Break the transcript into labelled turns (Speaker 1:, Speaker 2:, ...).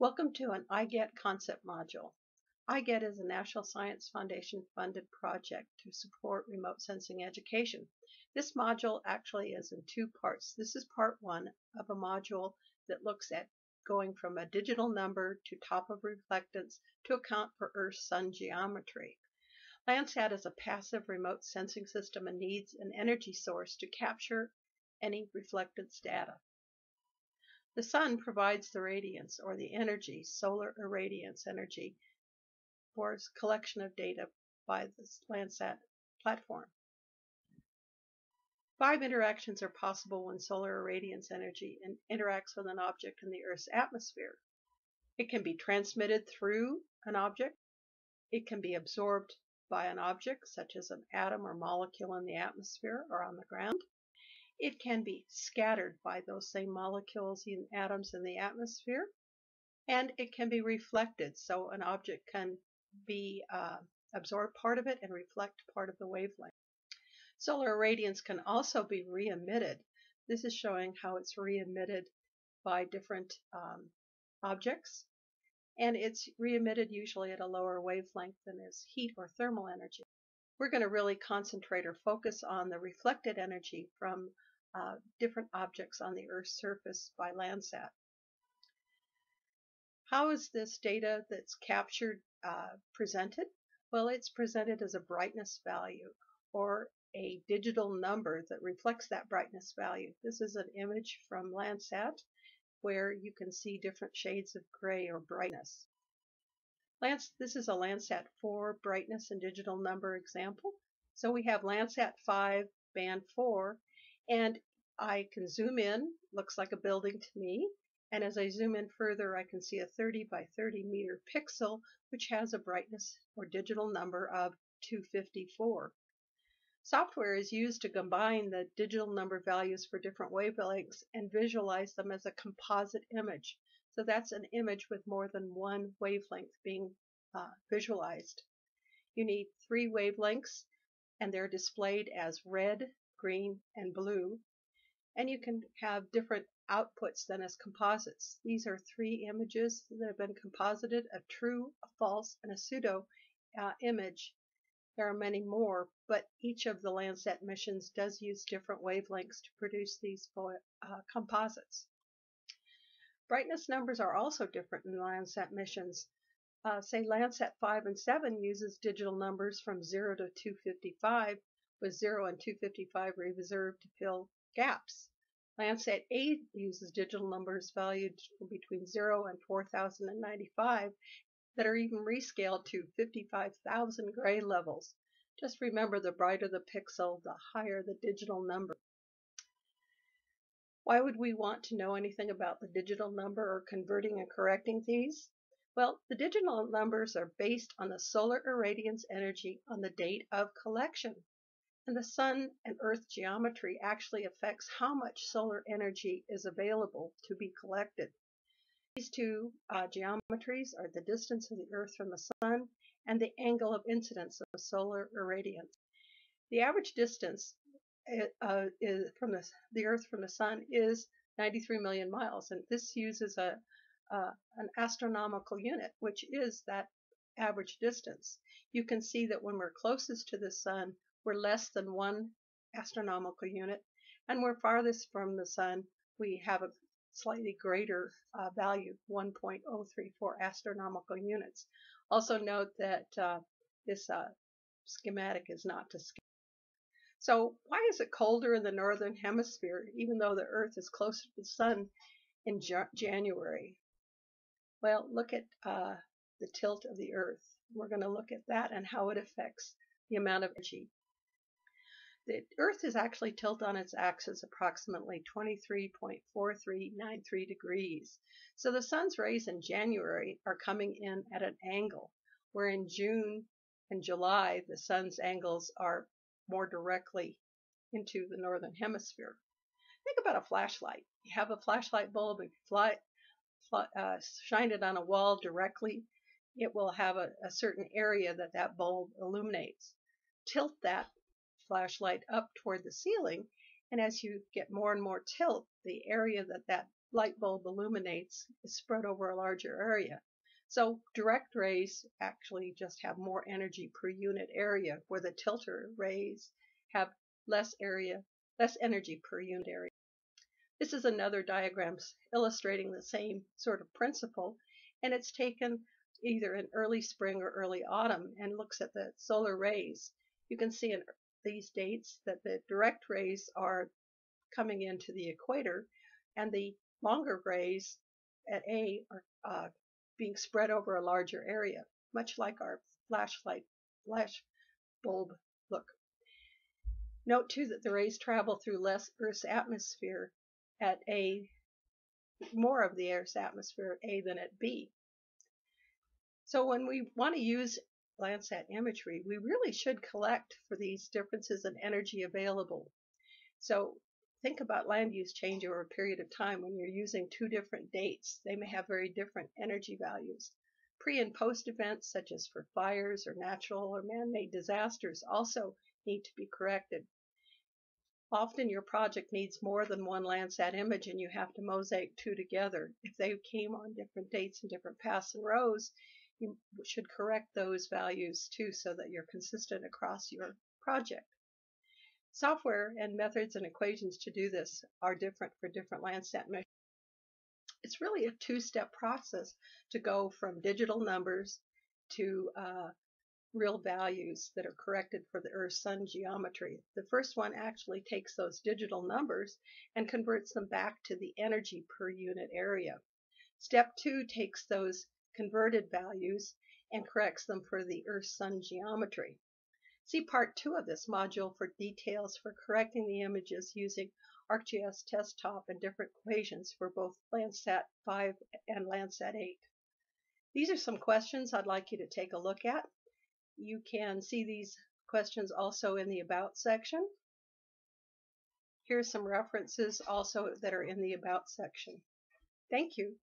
Speaker 1: Welcome to an iGETT concept module. iGETT is a National Science Foundation funded project to support remote sensing education. This module actually is in two parts. This is part one of a module that looks at going from a digital number to top of reflectance to account for Earth-Sun geometry. Landsat is a passive remote sensing system and needs an energy source to capture any reflectance data. The sun provides the radiance or the energy, solar irradiance energy, for collection of data by the Landsat platform. Five interactions are possible when solar irradiance energy interacts with an object in the Earth's atmosphere. It can be transmitted through an object. It can be absorbed by an object, such as an atom or molecule in the atmosphere or on the ground. It can be scattered by those same molecules and atoms in the atmosphere, and it can be reflected. So an object can be uh, absorb part of it and reflect part of the wavelength. Solar irradiance can also be re-emitted. This is showing how it's re-emitted by different um, objects, and it's re-emitted usually at a lower wavelength than is heat or thermal energy. We're going to really concentrate or focus on the reflected energy from uh, different objects on the Earth's surface by Landsat. How is this data that's captured uh, presented? Well, it's presented as a brightness value or a digital number that reflects that brightness value. This is an image from Landsat where you can see different shades of gray or brightness. Lance, this is a Landsat 4 brightness and digital number example. So we have Landsat 5 band 4 and I can zoom in, looks like a building to me. And as I zoom in further, I can see a 30 by 30 meter pixel, which has a brightness or digital number of 254. Software is used to combine the digital number values for different wavelengths and visualize them as a composite image. So that's an image with more than one wavelength being uh, visualized. You need three wavelengths and they're displayed as red, green, and blue. And you can have different outputs than as composites. These are three images that have been composited, a true, a false, and a pseudo uh, image. There are many more, but each of the Landsat missions does use different wavelengths to produce these uh, composites. Brightness numbers are also different in Landsat missions. Uh, say Landsat 5 and 7 uses digital numbers from 0 to 255, with 0 and 255 reserved to fill gaps. Landsat 8 uses digital numbers valued between 0 and 4095 that are even rescaled to 55,000 gray levels. Just remember the brighter the pixel, the higher the digital number. Why would we want to know anything about the digital number or converting and correcting these? Well, the digital numbers are based on the solar irradiance energy on the date of collection. And the sun and earth geometry actually affects how much solar energy is available to be collected. These two uh, geometries are the distance of the earth from the sun and the angle of incidence of solar irradiance. The average distance uh, is from the, the Earth from the Sun is 93 million miles, and this uses a uh, an astronomical unit, which is that average distance. You can see that when we're closest to the Sun, we're less than one astronomical unit, and we're farthest from the Sun, we have a slightly greater uh, value, 1.034 astronomical units. Also note that uh, this uh, schematic is not to scale. So why is it colder in the northern hemisphere, even though the Earth is closer to the sun in January? Well, look at uh, the tilt of the Earth. We're going to look at that and how it affects the amount of energy. The Earth is actually tilted on its axis approximately 23.4393 degrees. So the sun's rays in January are coming in at an angle, where in June and July the sun's angles are more directly into the northern hemisphere. Think about a flashlight. You have a flashlight bulb, you fly, fly, uh, shine it on a wall directly, it will have a, a certain area that that bulb illuminates. Tilt that flashlight up toward the ceiling, and as you get more and more tilt, the area that that light bulb illuminates is spread over a larger area. So direct rays actually just have more energy per unit area, where the tilter rays have less area, less energy per unit area. This is another diagram illustrating the same sort of principle, and it's taken either in early spring or early autumn and looks at the solar rays. You can see in these dates that the direct rays are coming into the equator and the longer rays at A are uh, being spread over a larger area, much like our flashlight flash bulb look. Note too that the rays travel through less Earth's atmosphere at A, more of the Earth's atmosphere at A than at B. So when we want to use Landsat imagery, we really should collect for these differences in energy available. So think about land use change over a period of time when you're using two different dates. They may have very different energy values. Pre and post events, such as for fires or natural or man made disasters, also need to be corrected. Often your project needs more than one Landsat image and you have to mosaic two together. If they came on different dates and different paths and rows, you should correct those values too so that you're consistent across your project. Software and methods and equations to do this are different for different Landsat missions. It's really a two-step process to go from digital numbers to uh, real values that are corrected for the Earth-Sun geometry. The first one actually takes those digital numbers and converts them back to the energy per unit area. Step two takes those converted values and corrects them for the Earth-Sun geometry. See part two of this module for details for correcting the images using ArcGIS Desktop and different equations for both Landsat 5 and Landsat 8. These are some questions I'd like you to take a look at. You can see these questions also in the About section. Here are some references also that are in the About section. Thank you.